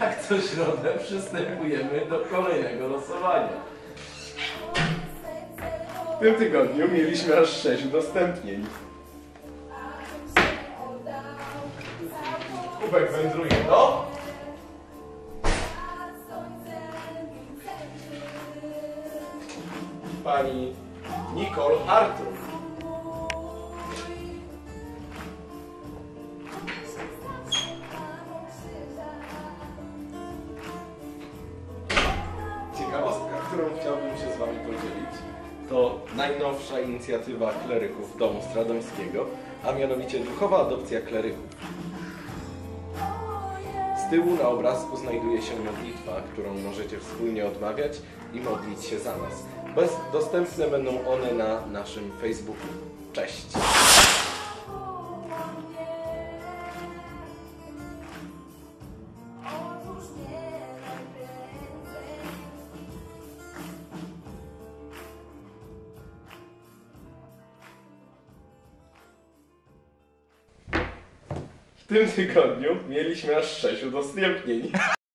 Jak co środę przystępujemy do kolejnego losowania. W tym tygodniu mieliśmy aż 6 udostępnień. Kubek wędruje do... Pani Nicole Artur. Którą chciałbym się z Wami podzielić, to najnowsza inicjatywa kleryków Domu Stradońskiego, a mianowicie duchowa adopcja kleryków. Z tyłu na obrazku znajduje się modlitwa, którą możecie wspólnie odmawiać i modlić się za nas. Bez, dostępne będą one na naszym Facebooku. Cześć! W tym tygodniu mieliśmy aż 6 udostępnień.